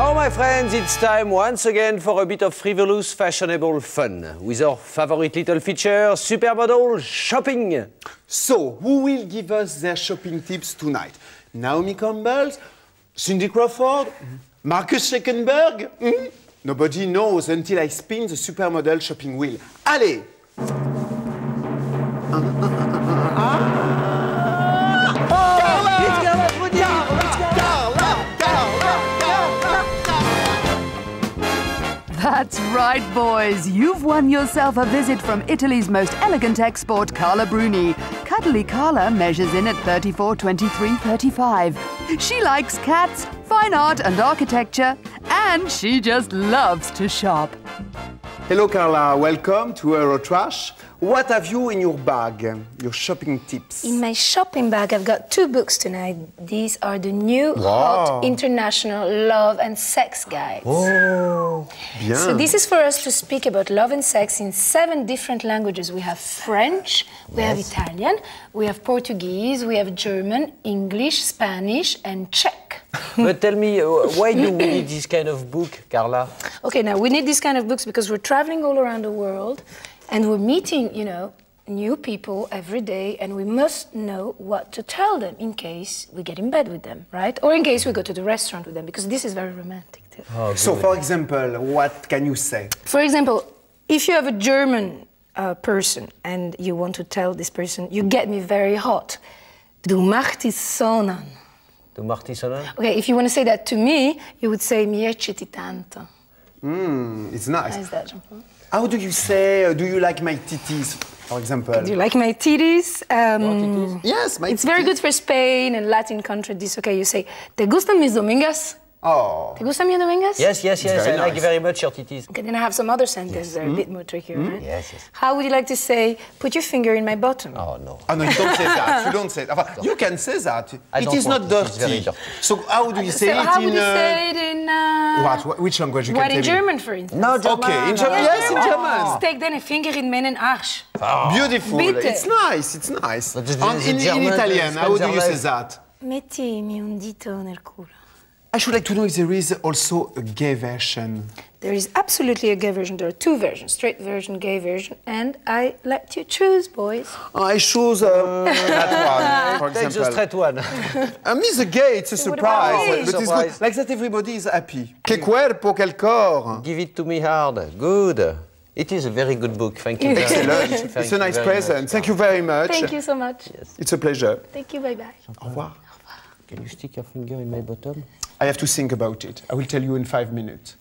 Now, my friends, it's time once again for a bit of frivolous, fashionable fun with our favorite little feature, Supermodel Shopping. So, who will give us their shopping tips tonight? Naomi Campbell? Cindy Crawford? Marcus Schenkenberg? Hmm? Nobody knows until I spin the supermodel shopping wheel. Allez! That's right, boys. You've won yourself a visit from Italy's most elegant export, Carla Bruni. Cuddly Carla measures in at 34, 23, 35. She likes cats, fine art, and architecture, and she just loves to shop. Hello, Carla. Welcome to Eurotrash. What have you in your bag? Your shopping tips? In my shopping bag, I've got two books tonight. These are the new hot international love and sex guides. Oh, bien. So this is for us to speak about love and sex in seven different languages. We have French, we have Italian, we have Portuguese, we have German, English, Spanish, and Czech. but tell me, uh, why do we need this kind of book, Carla? Okay, now we need these kind of books because we're traveling all around the world and we're meeting, you know, new people every day and we must know what to tell them in case we get in bed with them, right? Or in case we go to the restaurant with them because this is very romantic too. so, for example, what can you say? For example, if you have a German uh, person and you want to tell this person, you get me very hot. Du macht es sonnen. Du machst die Sonne? Okay, if you want to say that to me, you would say mi ecciti tanto. Mm, it's nice. How is that, Jean-Paul? How do you say, uh, do you like my titties, for example? Do you like my titties? Um, Yes, my It's very good for Spain and Latin countries. Okay, you say, ¿Te gustan mis domingas? Oh. ¿Te gustan mis domingas? Yes, yes, yes. very I like nice. very much your titties. Okay, then I have some other sentences that are a bit more tricky, right? Yes, yes. How would you like to say, put your finger in my bottom? Oh, no. Oh no, you don't say that. You don't say that. Enfin, You can say that. I it don't is not to. It's dirty. very dirty. So how do you say so it how in? would you uh, say it in... Uh, What? What- Which language you What can in tell me? German, for instance? No, German. Okay, in German. Yes, in German. Steek then a finger in mijn arsch. Beautiful. Bitte. It's nice. It's nice. But the- in, in Italian, how do you say Spencer that? Mettimi un dito nel culo. I should like to know if there is also a gay version. There is absolutely a gay version. There are two versions, straight version, gay version, and I let you choose, boys. I choose uh, that one, for Take the straight one. I miss the gay, it's a surprise. about But me? it's good. Surprise. Like that everybody is happy. Que cuerpo, quel corps. Give it to me hard. Good. It is a very good book. Thank you. very much. Excellent. Thank It's a nice present. much. Thank you very much. Thank you so much. It's a pleasure. Thank you. Bye bye. Au revoir. Au revoir. Can you stick your finger in my bottom? I have to think about it. I will tell you in five minutes.